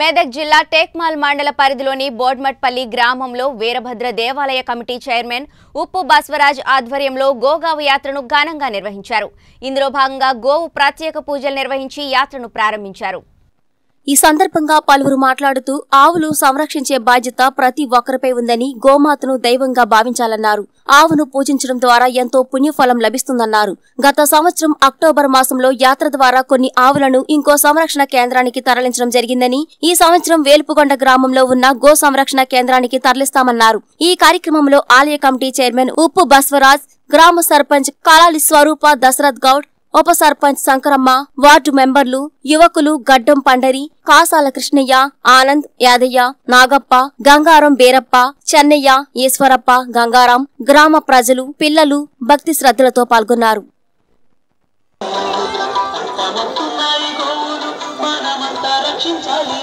మెదక్ జిల్లా టేక్మాల్ మండల పరిధిలోని బోడ్మట్పల్లి గ్రామంలో వీరభద్ర దేవాలయ కమిటీ చైర్మన్ ఉప్పు బస్వరాజ్ ఆధ్వర్యంలో గోగావు యాత్రను ఘనంగా నిర్వహించారు. ఇందులో భాగంగా గోవు ప్రత్యేక పూజలు నిర్వహించి యాత్రను ప్రారంభించారు. ఈ సందర్భంగా పలువురు మాట్లాడుతూ ఆవులు సంరక్షించే బాధ్యత ప్రతి ఒక్కరిపై ఉందని గోమాతను దైవంగా భావించాలన్నారు. ఆవును పూజించడం ద్వారా ఎంతో పుణ్యఫలం లభిస్తుందన్నారు. గత సంవత్సరం అక్టోబర్ మాసంలో యాత్ర ద్వారా కొన్ని ఆవులను ఇంకో సంరక్షణ కేంద్రానికి తరలించడం జరిగిందని ఈ సంవత్సరం వేలుపుగొండ గ్రామంలో ఉన్న గో సంరక్షణ కేంద్రానికి తరలిస్తామన్నారు. ఈ కార్యక్రమంలో ఆలయ కమిటీ చైర్మన్ ఉప్పు బస్వరాజ్ గ్రామ సర్పంచ్ కళాలి స్వరూప దశరథ్ గౌడ్ ఉప సర్పంచ్ శంకరమ్మ వార్డు మెంబర్లు యువకులు గడ్డం పండరి కాసాల కృష్ణయ్య ఆనంద్ యాదయ్య నాగప్ప గంగారం బేరప్ప చెన్నయ్య ఈశ్వరప్ప గంగారాం గ్రామ ప్రజలు పిల్లలు భక్తి శ్రద్ధలతో పాల్గొన్నారు. రక్షించాలి